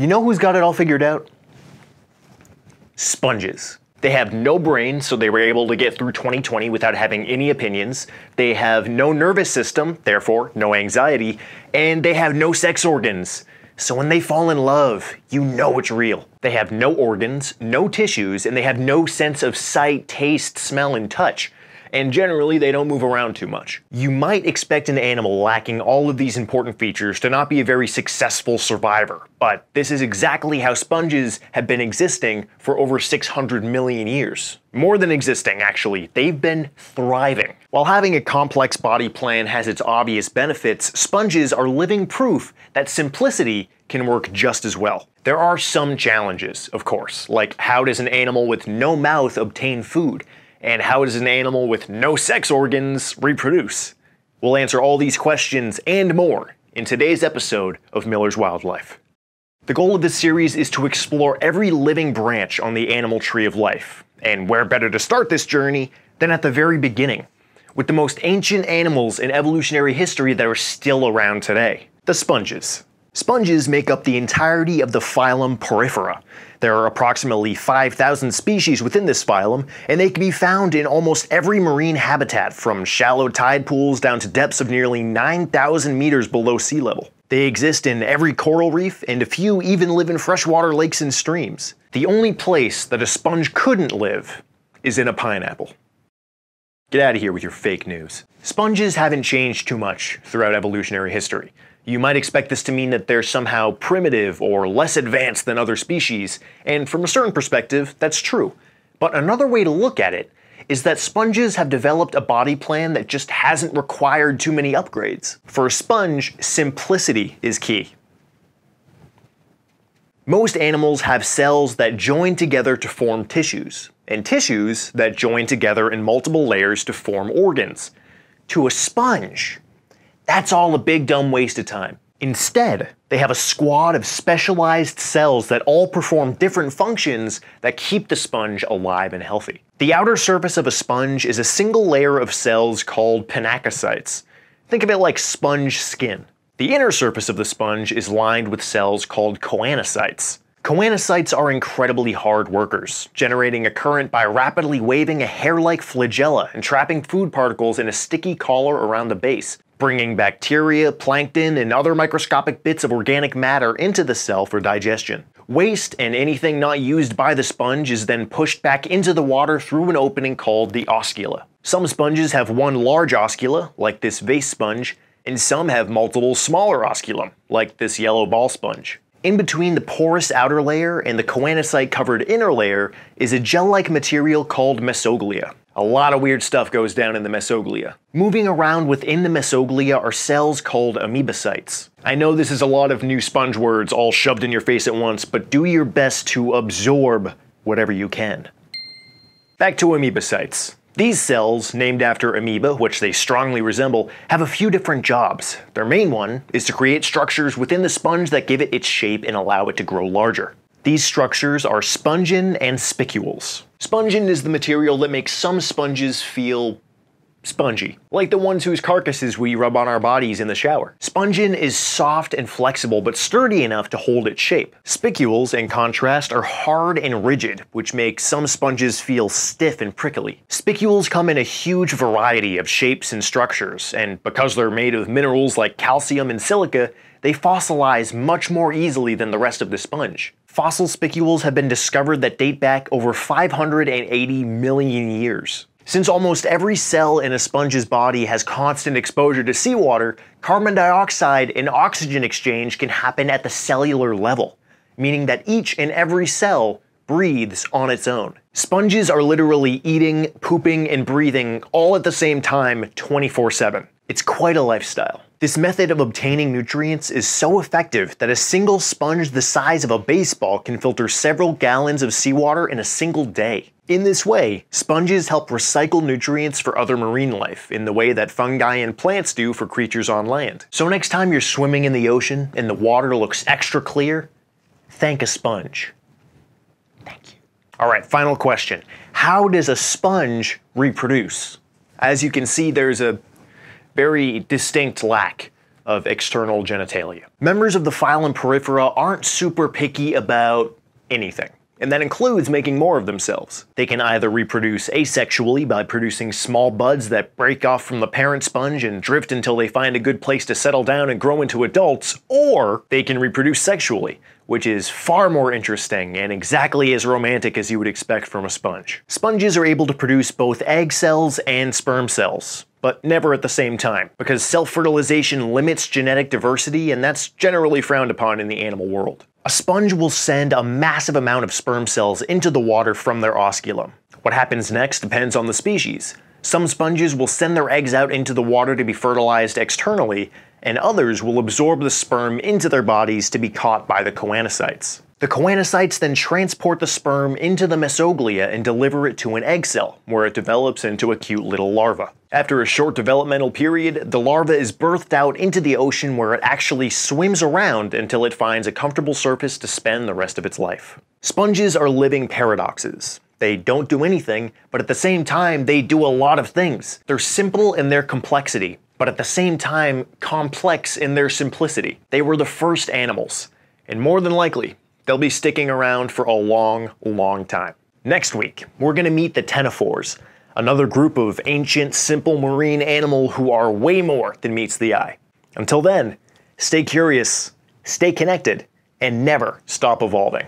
You know who's got it all figured out? Sponges. They have no brain, so they were able to get through 2020 without having any opinions. They have no nervous system, therefore, no anxiety. And they have no sex organs. So when they fall in love, you know it's real. They have no organs, no tissues, and they have no sense of sight, taste, smell, and touch and generally they don't move around too much. You might expect an animal lacking all of these important features to not be a very successful survivor, but this is exactly how sponges have been existing for over 600 million years. More than existing, actually, they've been thriving. While having a complex body plan has its obvious benefits, sponges are living proof that simplicity can work just as well. There are some challenges, of course, like how does an animal with no mouth obtain food? And how does an animal with no sex organs reproduce? We'll answer all these questions and more in today's episode of Miller's Wildlife. The goal of this series is to explore every living branch on the animal tree of life. And where better to start this journey than at the very beginning, with the most ancient animals in evolutionary history that are still around today the sponges. Sponges make up the entirety of the phylum Porifera. There are approximately 5,000 species within this phylum, and they can be found in almost every marine habitat from shallow tide pools down to depths of nearly 9,000 meters below sea level. They exist in every coral reef, and a few even live in freshwater lakes and streams. The only place that a sponge couldn't live is in a pineapple. Get out of here with your fake news. Sponges haven't changed too much throughout evolutionary history. You might expect this to mean that they're somehow primitive or less advanced than other species, and from a certain perspective, that's true. But another way to look at it is that sponges have developed a body plan that just hasn't required too many upgrades. For a sponge, simplicity is key. Most animals have cells that join together to form tissues, and tissues that join together in multiple layers to form organs. To a sponge, that's all a big dumb waste of time. Instead, they have a squad of specialized cells that all perform different functions that keep the sponge alive and healthy. The outer surface of a sponge is a single layer of cells called pinacocytes. Think of it like sponge skin. The inner surface of the sponge is lined with cells called choanocytes. Choanocytes are incredibly hard workers, generating a current by rapidly waving a hair-like flagella and trapping food particles in a sticky collar around the base bringing bacteria, plankton, and other microscopic bits of organic matter into the cell for digestion. Waste and anything not used by the sponge is then pushed back into the water through an opening called the oscula. Some sponges have one large oscula, like this vase sponge, and some have multiple smaller osculum, like this yellow ball sponge. In between the porous outer layer and the choanocyte covered inner layer is a gel-like material called mesoglea. A lot of weird stuff goes down in the mesoglea. Moving around within the mesoglea are cells called amoebocytes. I know this is a lot of new sponge words all shoved in your face at once, but do your best to absorb whatever you can. Back to amoebocytes. These cells, named after amoeba, which they strongly resemble, have a few different jobs. Their main one is to create structures within the sponge that give it its shape and allow it to grow larger. These structures are spongin and spicules. Spongin is the material that makes some sponges feel spongy, like the ones whose carcasses we rub on our bodies in the shower. Spongin is soft and flexible, but sturdy enough to hold its shape. Spicules, in contrast, are hard and rigid, which makes some sponges feel stiff and prickly. Spicules come in a huge variety of shapes and structures, and because they're made of minerals like calcium and silica, they fossilize much more easily than the rest of the sponge. Fossil spicules have been discovered that date back over 580 million years. Since almost every cell in a sponge's body has constant exposure to seawater, carbon dioxide and oxygen exchange can happen at the cellular level, meaning that each and every cell breathes on its own. Sponges are literally eating, pooping, and breathing all at the same time 24 7. It's quite a lifestyle. This method of obtaining nutrients is so effective that a single sponge the size of a baseball can filter several gallons of seawater in a single day. In this way, sponges help recycle nutrients for other marine life in the way that fungi and plants do for creatures on land. So next time you're swimming in the ocean and the water looks extra clear, thank a sponge. Thank you. All right, final question. How does a sponge reproduce? As you can see, there's a very distinct lack of external genitalia. Members of the phylum Porifera aren't super picky about anything and that includes making more of themselves. They can either reproduce asexually by producing small buds that break off from the parent sponge and drift until they find a good place to settle down and grow into adults, or they can reproduce sexually, which is far more interesting and exactly as romantic as you would expect from a sponge. Sponges are able to produce both egg cells and sperm cells, but never at the same time, because self-fertilization limits genetic diversity and that's generally frowned upon in the animal world. A sponge will send a massive amount of sperm cells into the water from their osculum. What happens next depends on the species. Some sponges will send their eggs out into the water to be fertilized externally, and others will absorb the sperm into their bodies to be caught by the choanocytes. The choanocytes then transport the sperm into the mesoglea and deliver it to an egg cell, where it develops into a cute little larva. After a short developmental period, the larva is birthed out into the ocean where it actually swims around until it finds a comfortable surface to spend the rest of its life. Sponges are living paradoxes. They don't do anything, but at the same time, they do a lot of things. They're simple in their complexity, but at the same time, complex in their simplicity. They were the first animals, and more than likely, They'll be sticking around for a long, long time. Next week, we're going to meet the ctenophores, another group of ancient, simple marine animal who are way more than meets the eye. Until then, stay curious, stay connected, and never stop evolving.